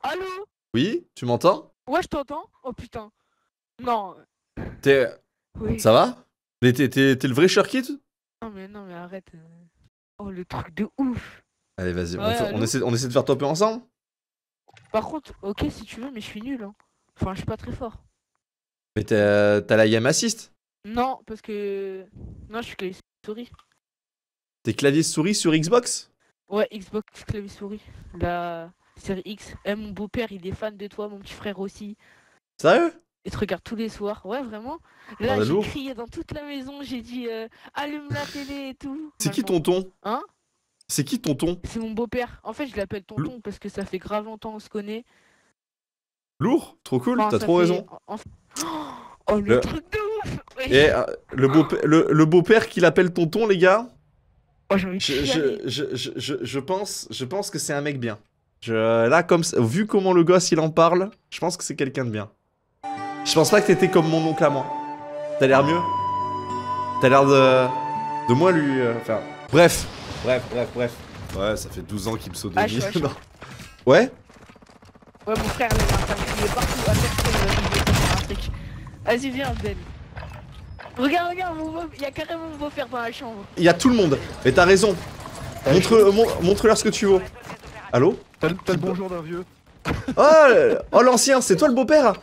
Allô Oui Tu m'entends Ouais, je t'entends Oh putain. Non. T'es. Oui. Ça va? Mais t'es t'es- t'es le vrai Shurkit Non, mais non, mais arrête. euh. Oh, le truc de ouf. Allez, vas-y, on, Ouais, essaie, on essaie de faire topper ensemble? Par contre, ok si tu veux, mais je suis nul. Hein. Enfin, je suis pas très fort. Mais t'as t'as la game assist? Non, parce que. Non, je suis clavier souris. T'es clavier souris sur Xbox? Ouais, Xbox clavier souris. La série X. Eh, mon beau-père, il est fan de toi, mon petit frère aussi. Sérieux? Il te regarde tous les soirs. Ouais, vraiment. Ah, Là, j'ai crié dans toute la maison. J'ai dit euh, allume la télé et tout. C'est qui tonton? Hein? C'est qui tonton? C'est mon beau-père. En fait, je l'appelle tonton parce que ça fait grave longtemps qu'on se connaît. Lourd? Trop cool, Enfin, t'as trop fait- raison. en- Oh, le, Le- truc de ouf. Et euh, le beau le, le beau-père qui l'appelle tonton, les gars, Oh, je, je, je, je pense, je pense que c'est un mec bien. Je, là, comme, ça- vu comment le gosse il en parle, je pense que c'est quelqu'un de bien. Je pense pas que t'étais comme mon oncle à moi. T'as l'air mieux. T'as l'air de, de moi lui. euh, Enfin, bref, bref, bref, bref. Ouais, ça fait 12 ans qu'il me. Ah, je suis- Non. Ouais? Ouais, mon frère, il est partout. Il est partout. À faire un truc. Vas-y, viens, Ben. Regarde, regarde, mon beau- il y a carrément mon beau-père dans la chambre. Il y a tout le monde. Mais t'as raison. Montre, euh, mon- montre-leur ce que tu veux. Allô? T'as le bonjour d'un vieux. Oh, oh l'ancien, c'est toi le beau-père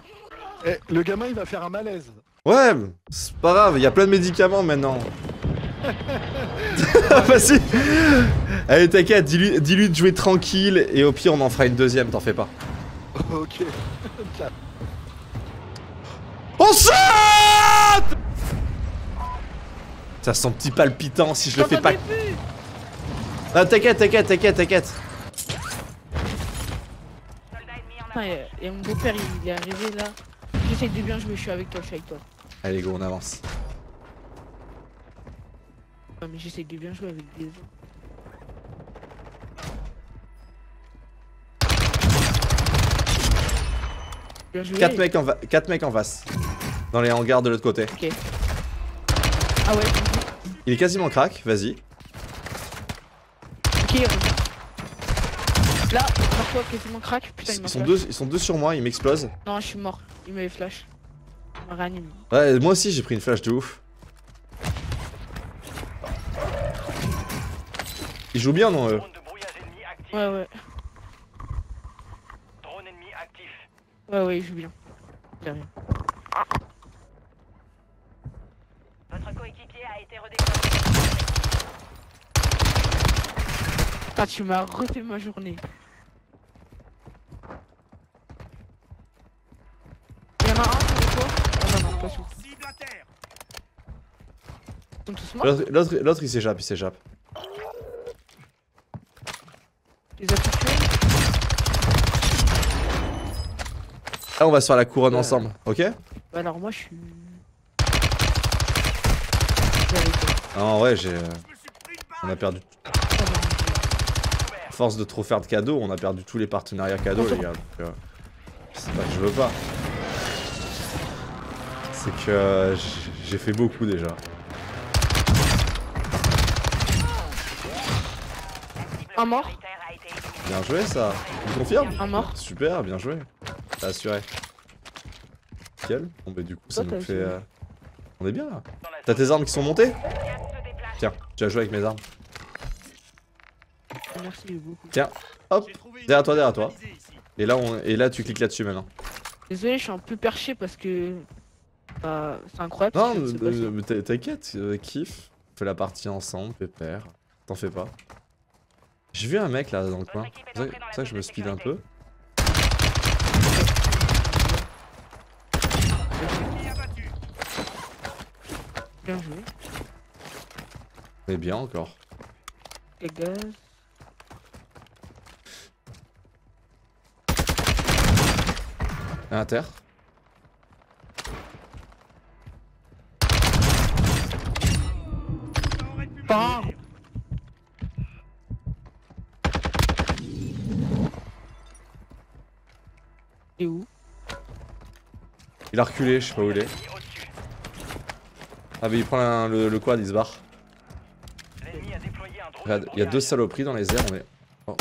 Eh, le gamin, il va faire un malaise. Ouais, c'est pas grave, il y a plein de médicaments maintenant. Vas-y. Allez, t'inquiète, dis-lui de jouer tranquille et au pire, on en fera une deuxième, t'en fais pas. ok. On saute Ça son petit palpitant si je le fais pas. Ah, t'inquiète, t'inquiète, t'inquiète, t'inquiète. Putain, et, et mon beau-père, il est arrivé là. J'essaye de bien jouer, je suis avec toi, je suis avec toi. Allez, go, on avance. Mais j'essaye de bien jouer avec des gens. Bien joué. 4 mecs, en va- mecs en face. Dans les hangars de l'autre côté. Ok. Ah ouais, Il est quasiment crack, vas-y. ok, il quasiment crack. Putain, il Ils sont, deux, ils sont deux sur moi, ils m'explosent. Non, je suis mort. Il m'avait flash. Il m'a réanimé. Ouais, moi aussi j'ai pris une flash de ouf. Ils jouent bien, non, eux. Ouais, ouais. Drone ennemi actif. Ouais, ouais, il joue bien. Il a rien. Votre coéquipier a été redéployé. Ah, tu m'as refait ma journée. Il y en a un sur toi Ah non, non, pas sûr. Ils sont tous morts L'autre- il s'échappe, il s'échappe. Les Là, on va se faire la couronne Ouais. ensemble, ok? Bah alors moi je suis... Toi. Non, ouais, j'ai. euh, On a perdu. Ah force de trop faire de cadeaux, on a perdu tous les partenariats cadeaux, les gars. donc, euh, C'est pas que je veux pas. C'est que euh, j'ai fait beaucoup déjà. Un mort. Bien joué, ça. Tu confirmes Un mort Super, bien joué. T'as assuré. Nickel. Bon, bah, du coup, ça nous fait. euh, On est bien là. T'as tes armes qui sont montées. Tiens, tu as joué avec mes armes. Merci beaucoup. Tiens, hop, derrière toi, derrière toi. Et là, on... Et là tu cliques là-dessus maintenant. Désolé, je suis un peu perché parce que... Bah, c'est incroyable. Non, euh, mais t'in- t'inquiète, euh, kiff. On fait la partie ensemble, pépère. T'en fais pas. J'ai vu un mec là dans le coin. C'est ça- c'est ça que je me speed un peu. Bien joué. Mais bien encore. Les. À inter. Et où? Il a reculé, je sais pas où il est. Ah, mais il prend un- le, le quad, il se barre. L'ennemi a déployé un drone Regarde, de il y a deux saloperies dans les airs, on est. Oh.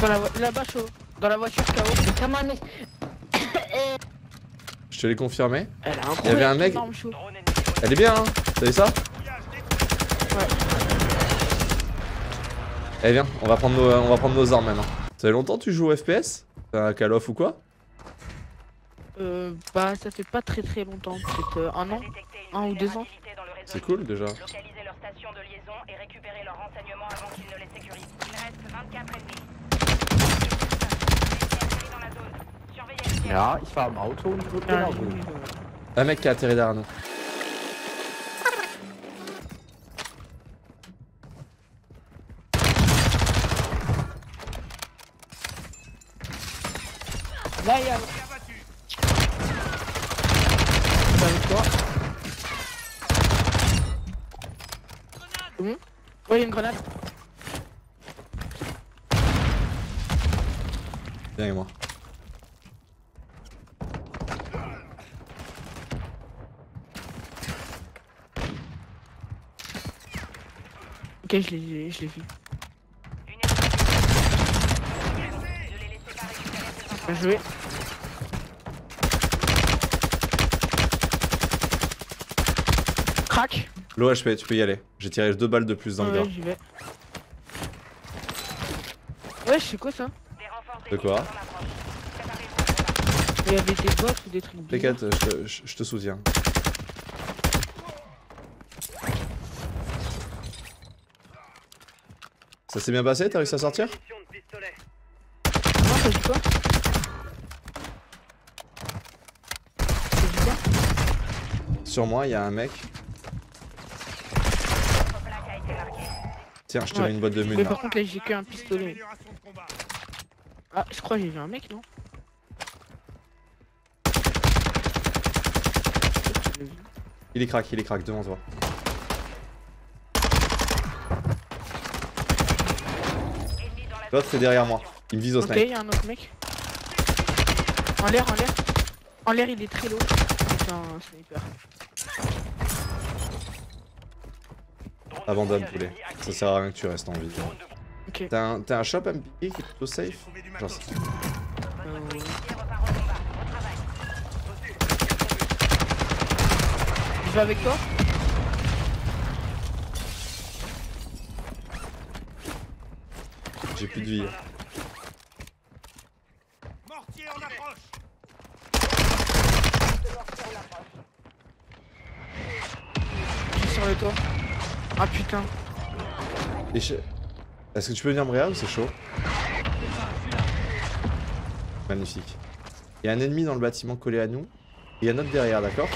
Dans la là-bas, chaud. Dans la voiture, KO. On, mec. Je te l'ai confirmé. Elle a un Il y avait un mec- Elle est bien, hein T'as vu ça? Ouais. Eh viens, on va prendre nos, on va prendre nos armes maintenant. Ça fait longtemps que tu joues au FPS Un Call of ou quoi? Euh, bah, ça fait pas très très longtemps, peut-être euh, un an? Un ou deux ans? C'est cool déjà. Localiser leur station de liaison et récupérer leurs renseignements avant qu'ils ne les sécurisent. Il reste 24 ennemis. Ennemis dans la zone. Surveillez le ciel. Ja, ich war im Auto und wurde Ah, genau oui, so. Un mec qui a atterri derrière nous. Là, il y a. C'est avec toi. Bon Ouais, il y a une grenade. Viens avec moi. Ok, je l'ai vu. Une équipe. Ne les laissez pas récupérer ces Bien joué. Crac. L'OHP, tu peux y aller. J'ai tiré deux balles de plus dans le Ouais, gars. j'y vais. Ouais, c'est quoi ça? De quoi? Il y avait des bots ou des trucs. T'inquiète, je te, je- je te soutiens. Ça s'est bien passé? T'as réussi à sortir? Non, ça dit quoi C'est bizarre. Sur moi, il y a un mec. Tiens, je te Ouais. mets une boîte de Mais mun par contre, là, j'ai qu'un pistolet. Ah, je crois que j'ai vu un mec, non Il est crack, il est crack devant toi. L'autre est derrière moi. Il me vise au Ok, il snipe. y a un autre mec. En l'air, en l'air. En l'air, il est très low. C'est un sniper. Abandonne poulet. Ça sert à rien que tu restes en vie. Ok. T'as un, un shop à me piquer qui est plutôt safe Genre, Euh, je vais avec toi J'ai plus de vie. Mortier en approche Je suis sur le toit. Ah putain. Je- Est-ce que tu peux venir me regarder ou c'est chaud Magnifique. Il y a un ennemi dans le bâtiment collé à nous. Et il y a un autre derrière, d'accord.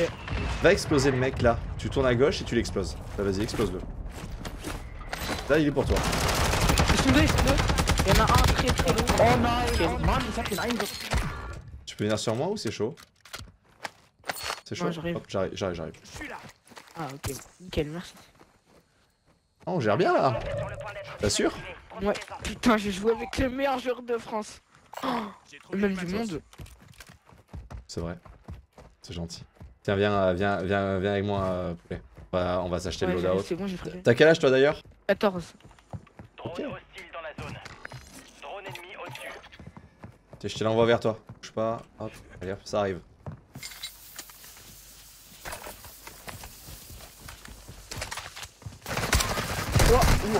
Va exploser le mec là. Tu tournes à gauche et tu l'exploses. Bah, Vas-y, explose-le. Là, il est pour toi. Ils sont deux, ils sont deux. Il y en a un très très low. Oh. Tu peux venir sur moi ou c'est chaud C'est chaud j'arrive. Hop, J'arrive, j'arrive, j'arrive. Je suis là Ah ok, nickel, merci. Oh, on gère bien là T'as sûr. Ouais, putain, j'ai joué avec le meilleur joueur de France. Oh, même du monde. C'est vrai. C'est gentil. Tiens, viens, euh, viens, viens, viens avec moi, euh, poulet. On va, on va s'acheter Ouais, le loadout. c'est bon, j'ai fait. T'as quel âge toi d'ailleurs 14. Drone Ok. hostile dans la zone. Drone ennemi au-dessus. Tiens, je te l'envoie vers toi. Bouge pas. Hop, allez hop, ça arrive. Ok.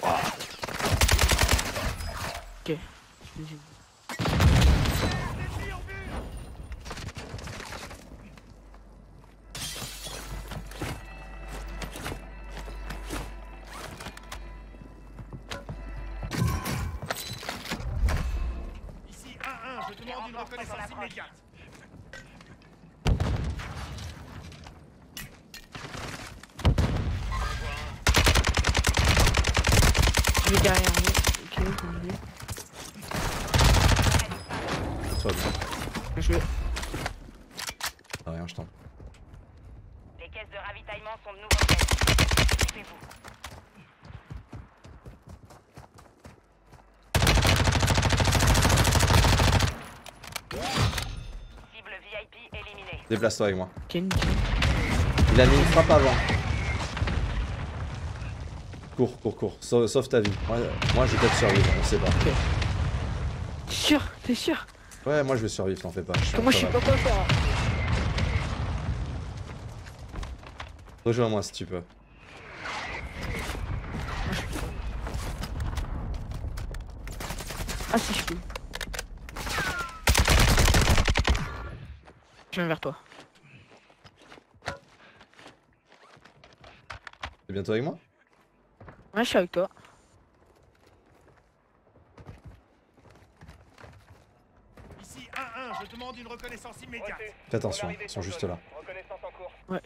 Ici 1-1, je demande une reconnaissance immédiate. Vais derrière vous. Ok, je vais. Toi bien. Je vais. Ah, rien, je t'en. Les caisses de ravitaillement sont de nouveau faites. Équipez-vous. Cible VIP éliminée. Déplace-toi avec moi. Il a mis une frappe avant. Cours, cours, cours. Sauve, sauve ta vie. Moi, moi je vais peut-être survivre, on sait pas. T'es sûr? T'es sûr? Ouais, moi je vais survivre, t'en fais pas. Je suis moi je sais pas pas quoi faire. Rejoins-moi si tu peux. Ah si je peux. Je viens vers toi. T'es bientôt avec moi? Ouais, je suis avec toi. Ici 1-1, je demande une reconnaissance immédiate. Fais attention, ils sont juste là. Reconnaissance en cours. Ouais.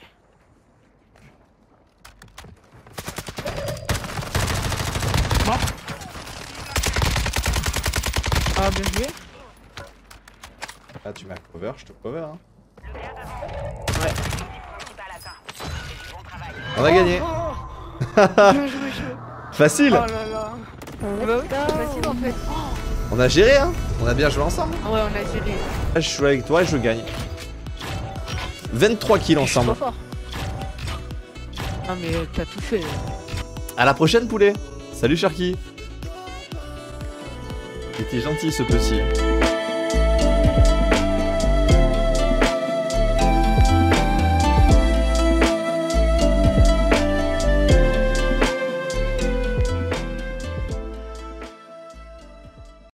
Mort. Ah, bien joué. Là tu m'as cover, je te cover. Hein. Ouais. On a gagné Bien joué, joué. Facile Oh là là. Bah oui, c'est facile en fait. On a géré hein On a bien joué ensemble Ouais, on a géré. Là, Je suis avec toi et je gagne. 23 kills ensemble. trop fort. Non mais euh, t'as tout fait. À la prochaine poulet Salut Sharky Il était gentil ce petit.